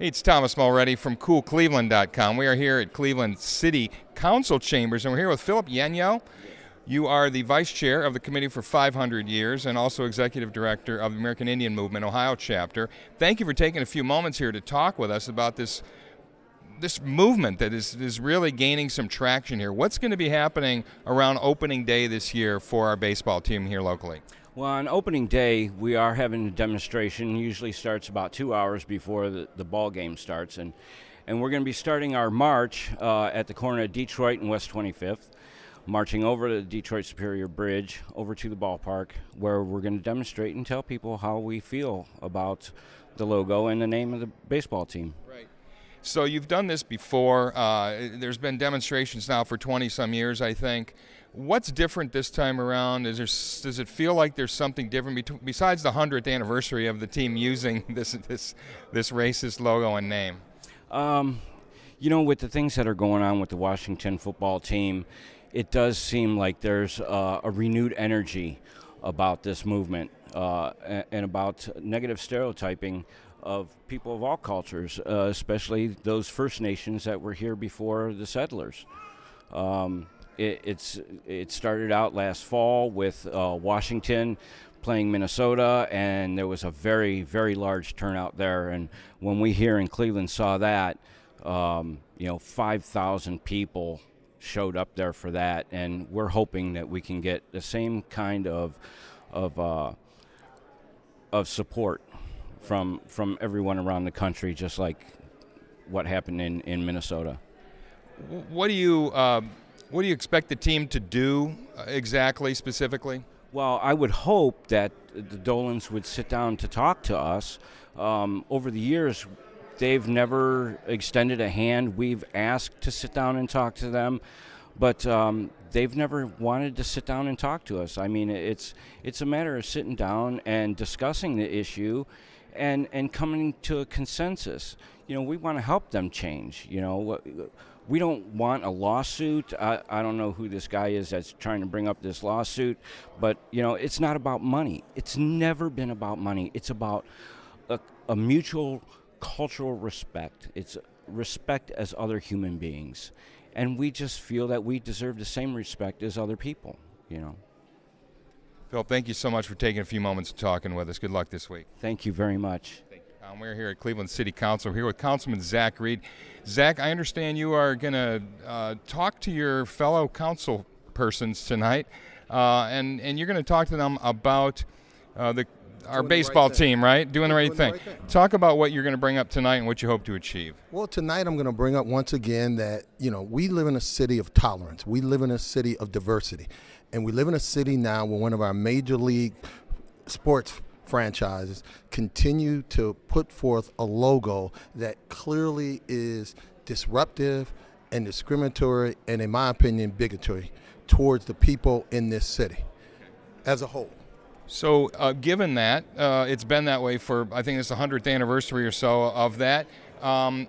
It's Thomas Mulready from CoolCleveland.com. We are here at Cleveland City Council Chambers, and we're here with Philip Yenyo. You are the vice chair of the Committee for 500 Years and also executive director of the American Indian Movement Ohio chapter. Thank you for taking a few moments here to talk with us about this this movement that is, is really gaining some traction here. What's going to be happening around opening day this year for our baseball team here locally? Well, on opening day, we are having a demonstration. Usually starts about two hours before the, the ball game starts, and and we're going to be starting our march uh, at the corner of Detroit and West 25th, marching over the Detroit Superior Bridge over to the ballpark, where we're going to demonstrate and tell people how we feel about the logo and the name of the baseball team. Right. So you've done this before. Uh, there's been demonstrations now for 20 some years, I think. What's different this time around? Is there, does it feel like there's something different besides the 100th anniversary of the team using this this this racist logo and name? Um, you know, with the things that are going on with the Washington football team, it does seem like there's uh, a renewed energy about this movement uh, and about negative stereotyping of people of all cultures, uh, especially those First Nations that were here before the settlers. Um, it, it's it started out last fall with uh, Washington playing Minnesota, and there was a very very large turnout there. And when we here in Cleveland saw that, um, you know, 5,000 people showed up there for that, and we're hoping that we can get the same kind of of uh, of support from from everyone around the country, just like what happened in, in Minnesota. What do you uh, what do you expect the team to do uh, exactly, specifically? Well, I would hope that the Dolans would sit down to talk to us. Um, over the years, they've never extended a hand. We've asked to sit down and talk to them, but um, they've never wanted to sit down and talk to us. I mean, it's it's a matter of sitting down and discussing the issue, and and coming to a consensus. You know, we want to help them change. You know, we don't want a lawsuit. I, I don't know who this guy is that's trying to bring up this lawsuit, but you know, it's not about money. It's never been about money. It's about a, a mutual cultural respect. It's respect as other human beings, and we just feel that we deserve the same respect as other people. You know. Phil, thank you so much for taking a few moments and talking with us. Good luck this week. Thank you very much. Um, we're here at Cleveland City Council. We're here with Councilman Zack Reed. Zack, I understand you are going to uh, talk to your fellow council persons tonight, uh, and and you're going to talk to them about uh, the our baseball right team, right? Doing the right, doing thing. the right thing. Talk about what you're going to bring up tonight and what you hope to achieve. Well, tonight I'm going to bring up once again that, you know, we live in a city of tolerance. We live in a city of diversity. And we live in a city now where one of our major league sports franchises continue to put forth a logo that clearly is disruptive and discriminatory and, in my opinion, bigotry towards the people in this city as a whole. So, uh, given that uh, it's been that way for, I think it's the 100th anniversary or so of that, um,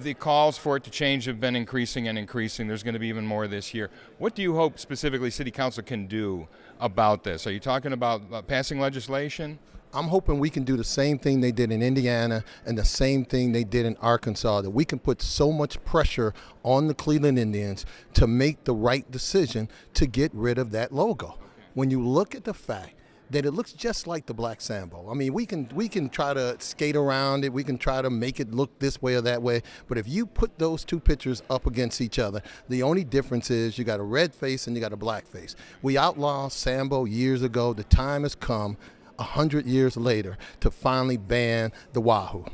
the calls for it to change have been increasing and increasing. There's going to be even more this year. What do you hope specifically City Council can do about this? Are you talking about uh, passing legislation? I'm hoping we can do the same thing they did in Indiana and the same thing they did in Arkansas, that we can put so much pressure on the Cleveland Indians to make the right decision to get rid of that logo. When you look at the fact that it looks just like the black sambo. I mean, we can we can try to skate around it, we can try to make it look this way or that way, but if you put those two pictures up against each other, the only difference is you got a red face and you got a black face. We outlawed sambo years ago. The time has come a hundred years later to finally ban the wahoo.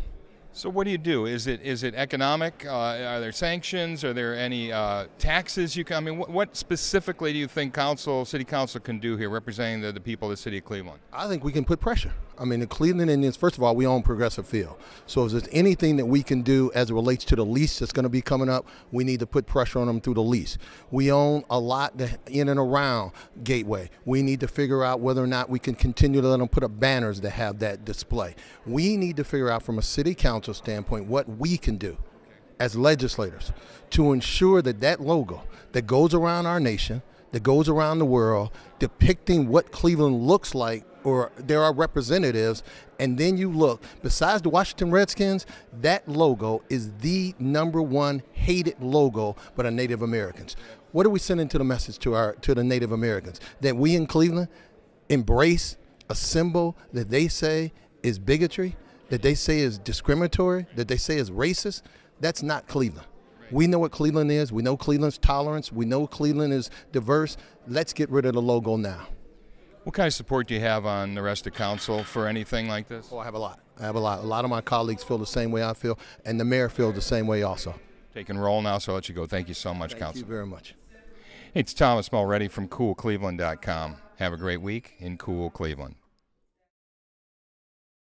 So what do you do? Is it is it economic? Uh, are there sanctions? Are there any uh, taxes you can? I mean, what, what, specifically do you think council, city council, can do here, representing the, the people of the city of Cleveland? I think we can put pressure. I mean, the Cleveland Indians. First of all, we own Progressive Field, so if there's anything that we can do as it relates to the lease that's going to be coming up, we need to put pressure on them through the lease. We own a lot in and around Gateway. We need to figure out whether or not we can continue to let them put up banners that have that display. We need to figure out from a city council standpoint what we can do as legislators to ensure that that logo that goes around our nation, that goes around the world, depicting what Cleveland looks like or there are representatives, and then you look, besides the Washington Redskins, that logo is the number one hated logo by the Native Americans. What are we sending to the message to our to the Native Americans? That we in Cleveland embrace a symbol that they say is bigotry, that they say is discriminatory, that they say is racist. That's not Cleveland. We know what Cleveland is. We know Cleveland's tolerance. We know Cleveland is diverse. Let's get rid of the logo now. What kind of support do you have on the rest of council for anything like this? Oh, I have a lot. I have a lot. A lot of my colleagues feel the same way I feel, and the mayor feels the same way also. Taking roll now, so I'll let you go. Thank you so much, Thank Council. Thank you very much. It's Thomas Mulready from CoolCleveland.com. Have a great week in Cool Cleveland.